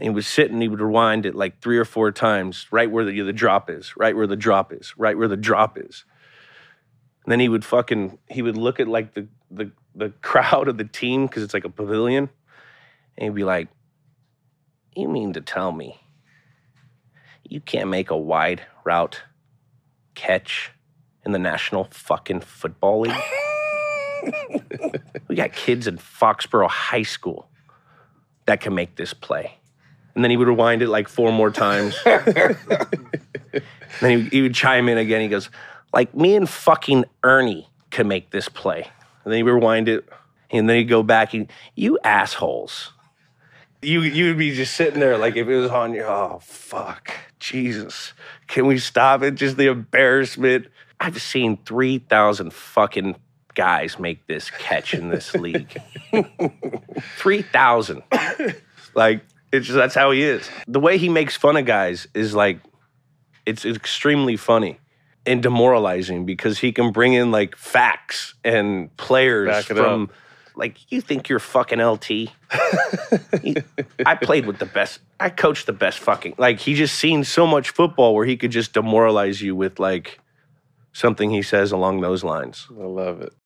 And he would sit and he would rewind it like three or four times, right where the, the drop is, right where the drop is, right where the drop is. And then he would fucking he would look at like the the the crowd of the team because it's like a pavilion, and he'd be like, "You mean to tell me you can't make a wide route catch in the National fucking Football League?" we got kids in Foxborough High School that can make this play. And then he would rewind it like four more times. then he, he would chime in again. He goes, like me and fucking Ernie can make this play. And then he would rewind it. And then he'd go back and, you assholes. You, you'd be just sitting there like if it was on you, oh, fuck, Jesus. Can we stop it? Just the embarrassment. I've seen 3,000 fucking guys make this catch in this league. 3,000. Like, it's just, that's how he is. The way he makes fun of guys is like, it's extremely funny and demoralizing because he can bring in like facts and players from, up. like, you think you're fucking LT? You- I played with the best. I coached the best fucking. Like he just seen so much football where he could just demoralize you with like something he says along those lines. I love it.